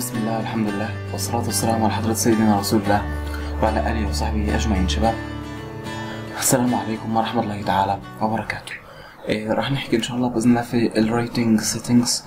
بسم الله والحمد لله والصلاة والسلام على حضرة سيدنا رسول الله وعلى آله وصحبه أجمعين شباب. السلام عليكم ورحمة الله تعالى وبركاته. إيه راح نحكي إن شاء الله بإذن الله في ال writing settings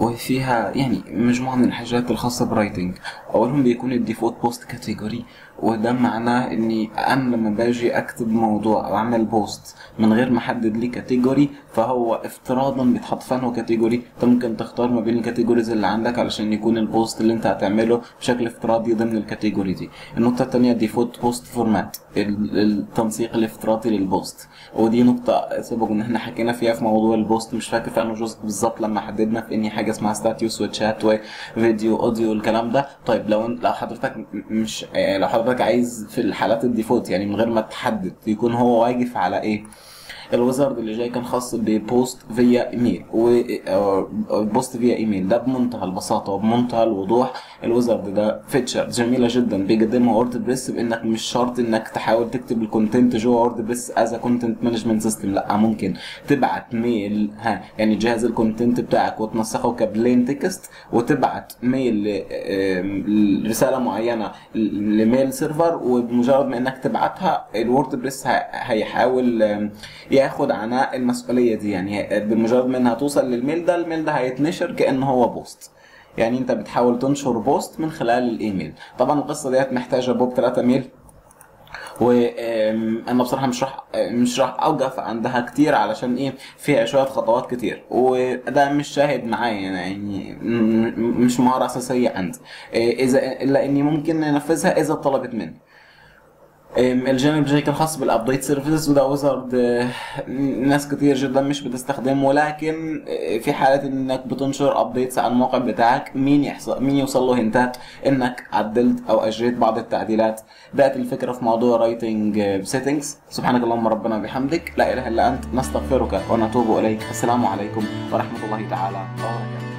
وفيها يعني مجموعة من الحاجات الخاصة ب writing أولهم بيكون ال default post category وده معناه إني أنا لما باجي أكتب موضوع أو أعمل post من غير ما أحدد ليه category فهو افتراضا بيتحط في أنه category أنت ممكن تختار ما بين ال categories اللي عندك علشان يكون ال post اللي أنت هتعمله بشكل افتراضي ضمن ال category دي. النقطة التانية default post format التنسيق الافتراضي لل post ودي نقطة سبق إن إحنا حكينا فيها في موضوع ال post مش فاكر في أنه جزء بالظبط لما حددنا في إني حاجة اسمها status و chat وفيديو audio الكلام ده. طيب لو لو حضرتك مش يعني لو حضرتك عايز في الحالات ال default يعني من غير ما تحدد يكون هو واقف على إيه؟ ال wizard اللي جاي كان خاص ب post via email و post via email. ده بمنتهى البساطة وبمنتهى الوضوح. ال wizard ده feature جميلة جدا بيقدمها WordPress بإنك مش شرط إنك تحاول تكتب ال content جوه WordPress as content management system لأ ممكن تبعت mail ها يعني جهاز ال content بتاعك وتنسخه ك plain text وتبعت mail ل- آم، رسالة معينة ل mail server وبمجرد ما إنك تبعتها ال WordPress هيحاول ياخد عناء المسؤولية دي. يعني بمجرد ما انها توصل لل mail ده ال mail ده هيتنشر كأنه هو post. يعني انت بتحاول تنشر post من خلال الإيميل. طبعا القصة ديت محتاجة بوب 3 mail. وأنا بصراحة مش راح مش راح أوقف عندها كتير علشان إيه فيها شوية خطوات كتير. وده مش شاهد معايا يعني مش مهارة أساسية عندي. إذا إلا إني ممكن انفذها إذا طلبت مني. الجانب كان خاص بال update services وده wizard ناس كتير جدا مش بتستخدمه ولكن آه، في حالة إنك بتنشر updates على الموقع بتاعك مين يحصل مين يوصل له hint ات إنك عدلت أو أجريت بعض التعديلات. ده الفكرة في موضوع writing settings سبحانك اللهم ربنا وبحمدك. لا إله إلا أنت. نستغفرك ونتوب إليك. السلام عليكم ورحمة الله تعالى وبركاته.